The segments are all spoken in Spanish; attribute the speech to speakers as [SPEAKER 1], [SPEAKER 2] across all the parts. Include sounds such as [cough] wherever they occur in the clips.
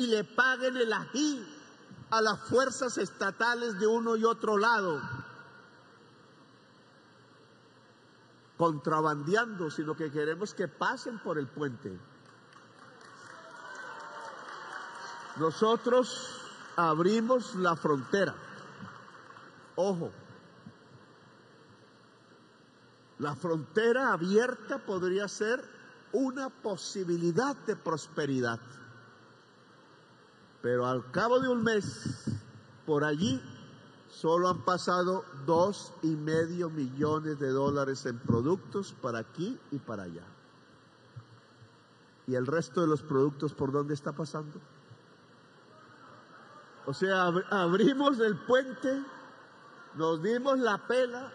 [SPEAKER 1] y le paguen el ají a las fuerzas estatales de uno y otro lado, contrabandeando, sino que queremos que pasen por el puente. Nosotros abrimos la frontera. Ojo, la frontera abierta podría ser una posibilidad de prosperidad. Pero al cabo de un mes, por allí solo han pasado dos y medio millones de dólares en productos para aquí y para allá. ¿Y el resto de los productos por dónde está pasando? O sea, abrimos el puente, nos dimos la pela,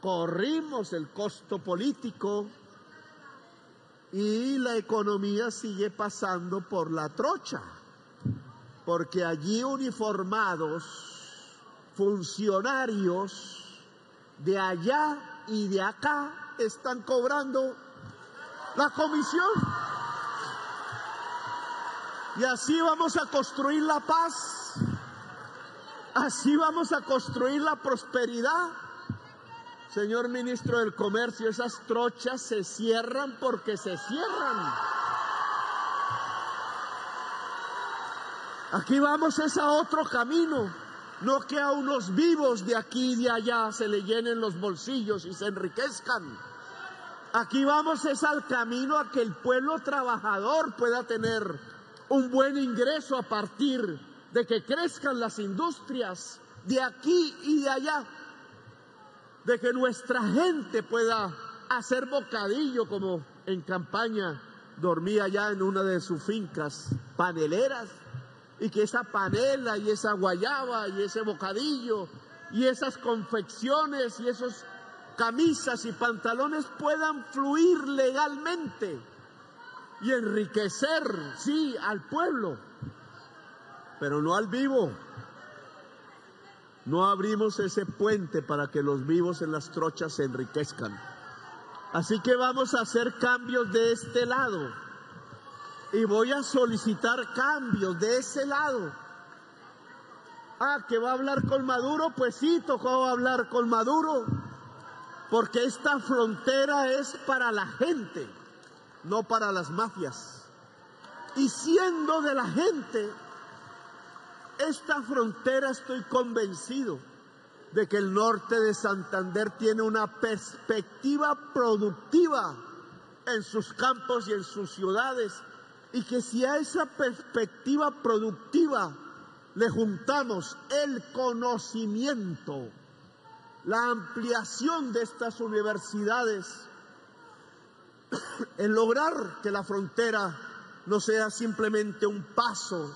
[SPEAKER 1] corrimos el costo político y la economía sigue pasando por la trocha, porque allí uniformados, funcionarios de allá y de acá están cobrando la comisión. Y así vamos a construir la paz. Así vamos a construir la prosperidad. Señor ministro del Comercio, esas trochas se cierran porque se cierran. Aquí vamos es a otro camino, no que a unos vivos de aquí y de allá se le llenen los bolsillos y se enriquezcan. Aquí vamos es al camino a que el pueblo trabajador pueda tener un buen ingreso a partir de que crezcan las industrias de aquí y de allá, de que nuestra gente pueda hacer bocadillo como en campaña dormía ya en una de sus fincas paneleras y que esa panela y esa guayaba y ese bocadillo y esas confecciones y esos camisas y pantalones puedan fluir legalmente y enriquecer, sí, al pueblo, pero no al vivo. No abrimos ese puente para que los vivos en las trochas se enriquezcan. Así que vamos a hacer cambios de este lado. Y voy a solicitar cambios de ese lado. Ah, que va a hablar con Maduro, pues sí, tocó hablar con Maduro. Porque esta frontera es para la gente no para las mafias. Y siendo de la gente, esta frontera estoy convencido de que el norte de Santander tiene una perspectiva productiva en sus campos y en sus ciudades y que si a esa perspectiva productiva le juntamos el conocimiento, la ampliación de estas universidades, [coughs] en lograr que la frontera no sea simplemente un paso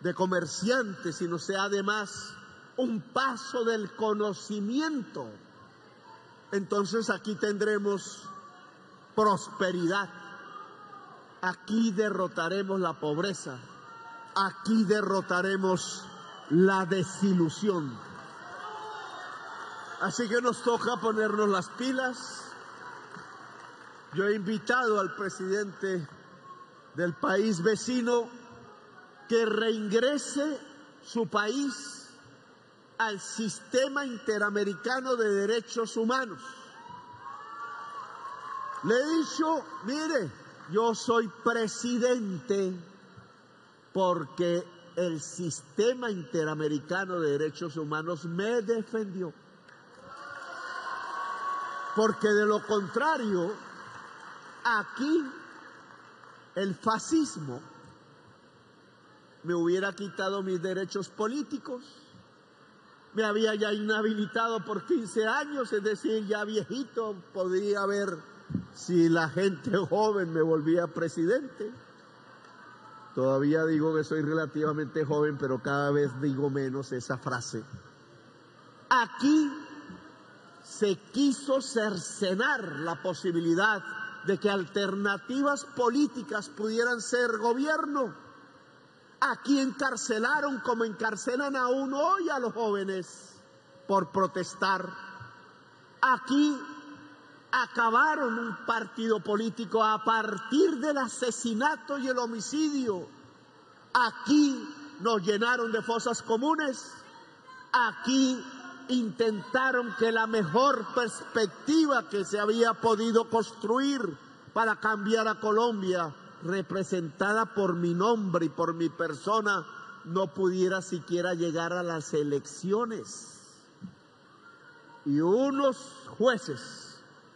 [SPEAKER 1] de comerciantes, sino sea además un paso del conocimiento. Entonces aquí tendremos prosperidad. Aquí derrotaremos la pobreza. Aquí derrotaremos la desilusión. Así que nos toca ponernos las pilas yo he invitado al presidente del país vecino que reingrese su país al sistema interamericano de derechos humanos. Le he dicho, mire, yo soy presidente porque el sistema interamericano de derechos humanos me defendió. Porque de lo contrario, Aquí el fascismo me hubiera quitado mis derechos políticos, me había ya inhabilitado por 15 años, es decir, ya viejito, podría ver si la gente [laughs] joven me volvía presidente. Todavía digo que soy relativamente joven, pero cada vez digo menos esa frase. Aquí se quiso cercenar la posibilidad de que alternativas políticas pudieran ser gobierno. Aquí encarcelaron como encarcelan aún hoy a los jóvenes por protestar. Aquí acabaron un partido político a partir del asesinato y el homicidio Aquí nos llenaron de fosas comunes. Aquí intentaron que la mejor perspectiva que se había podido construir para cambiar a Colombia, representada por mi nombre y por mi persona, no pudiera siquiera llegar a las elecciones. Y unos jueces,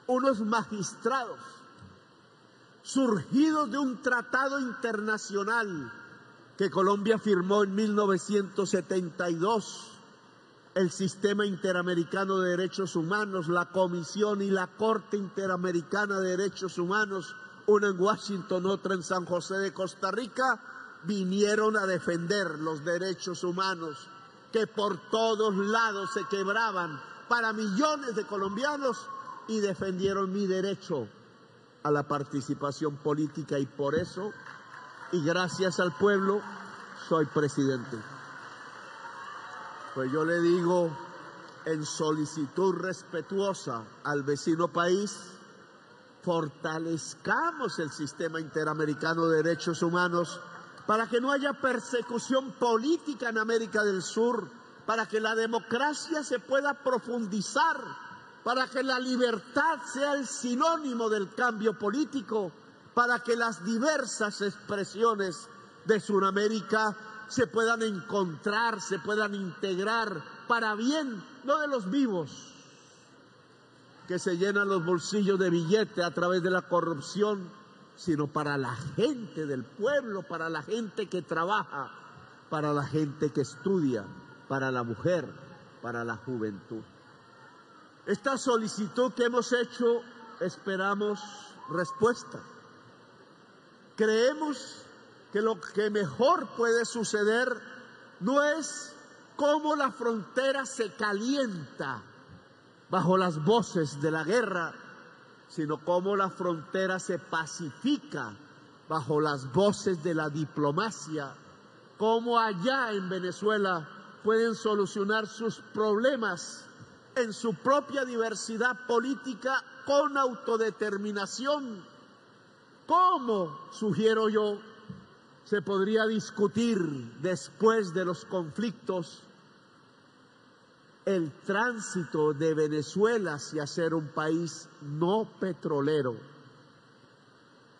[SPEAKER 1] unos magistrados, surgidos de un tratado internacional que Colombia firmó en 1972, el Sistema Interamericano de Derechos Humanos, la Comisión y la Corte Interamericana de Derechos Humanos, una en Washington, otra en San José de Costa Rica, vinieron a defender los derechos humanos que por todos lados se quebraban para millones de colombianos y defendieron mi derecho a la participación política y por eso, y gracias al pueblo, soy presidente. Pues yo le digo en solicitud respetuosa al vecino país, fortalezcamos el sistema interamericano de derechos humanos para que no haya persecución política en América del Sur, para que la democracia se pueda profundizar, para que la libertad sea el sinónimo del cambio político, para que las diversas expresiones de Sudamérica se puedan encontrar, se puedan integrar para bien, no de los vivos, que se llenan los bolsillos de billete a través de la corrupción, sino para la gente del pueblo, para la gente que trabaja, para la gente que estudia, para la mujer, para la juventud. Esta solicitud que hemos hecho, esperamos respuesta. Creemos que lo que mejor puede suceder no es cómo la frontera se calienta bajo las voces de la guerra, sino cómo la frontera se pacifica bajo las voces de la diplomacia, cómo allá en Venezuela pueden solucionar sus problemas en su propia diversidad política con autodeterminación. ¿Cómo, sugiero yo, se podría discutir después de los conflictos el tránsito de Venezuela hacia ser un país no petrolero,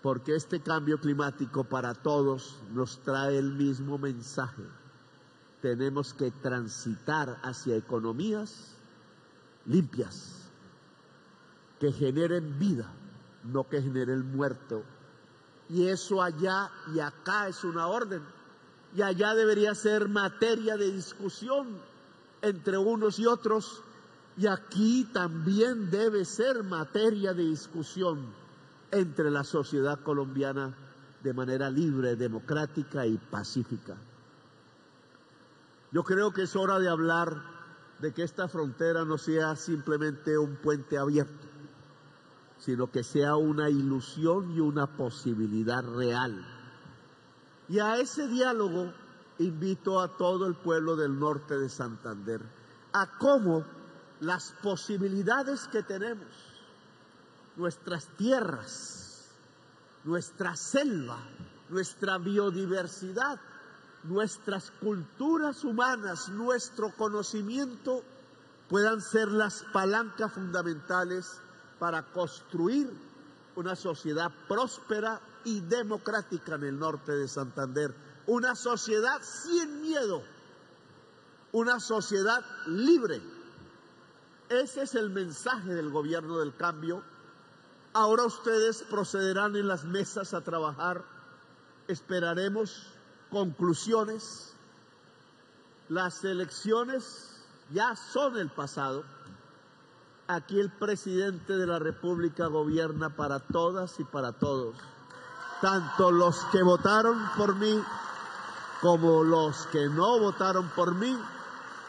[SPEAKER 1] porque este cambio climático para todos nos trae el mismo mensaje. Tenemos que transitar hacia economías limpias, que generen vida, no que generen muerto y eso allá y acá es una orden. Y allá debería ser materia de discusión entre unos y otros. Y aquí también debe ser materia de discusión entre la sociedad colombiana de manera libre, democrática y pacífica. Yo creo que es hora de hablar de que esta frontera no sea simplemente un puente abierto sino que sea una ilusión y una posibilidad real. Y a ese diálogo invito a todo el pueblo del norte de Santander, a cómo las posibilidades que tenemos, nuestras tierras, nuestra selva, nuestra biodiversidad, nuestras culturas humanas, nuestro conocimiento, puedan ser las palancas fundamentales para construir una sociedad próspera y democrática en el norte de Santander. Una sociedad sin miedo, una sociedad libre. Ese es el mensaje del gobierno del cambio. Ahora ustedes procederán en las mesas a trabajar. Esperaremos conclusiones. Las elecciones ya son el pasado Aquí el presidente de la República gobierna para todas y para todos, tanto los que votaron por mí como los que no votaron por mí.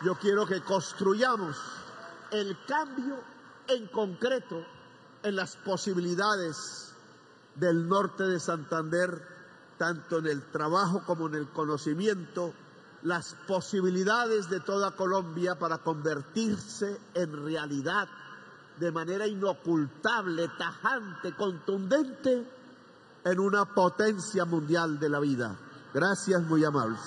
[SPEAKER 1] Yo quiero que construyamos el cambio en concreto en las posibilidades del norte de Santander, tanto en el trabajo como en el conocimiento, las posibilidades de toda Colombia para convertirse en realidad de manera inocultable, tajante, contundente, en una potencia mundial de la vida. Gracias, muy amables.